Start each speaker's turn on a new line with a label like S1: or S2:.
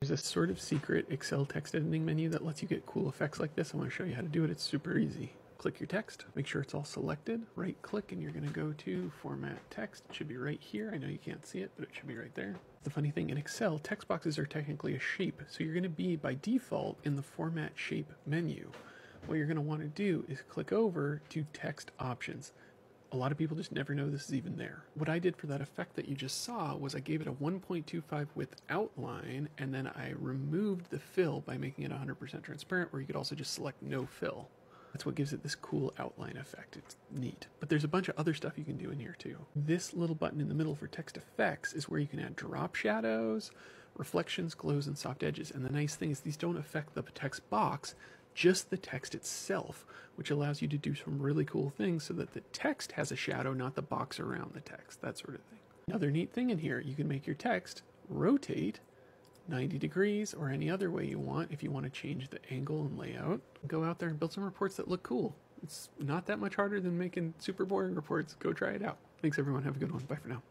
S1: There's a sort of secret Excel text editing menu that lets you get cool effects like this. I want to show you how to do it. It's super easy. Click your text, make sure it's all selected, right click, and you're going to go to Format Text. It should be right here. I know you can't see it, but it should be right there. The funny thing in Excel, text boxes are technically a shape, so you're going to be by default in the Format Shape menu. What you're going to want to do is click over to Text Options. A lot of people just never know this is even there. What I did for that effect that you just saw was I gave it a 1.25 width outline and then I removed the fill by making it 100% transparent where you could also just select no fill. That's what gives it this cool outline effect. It's neat. But there's a bunch of other stuff you can do in here too. This little button in the middle for text effects is where you can add drop shadows, reflections, glows, and soft edges. And the nice thing is these don't affect the text box, just the text itself, which allows you to do some really cool things so that the text has a shadow, not the box around the text, that sort of thing. Another neat thing in here, you can make your text rotate 90 degrees or any other way you want if you want to change the angle and layout. Go out there and build some reports that look cool. It's not that much harder than making super boring reports. Go try it out. Thanks everyone. Have a good one. Bye for now.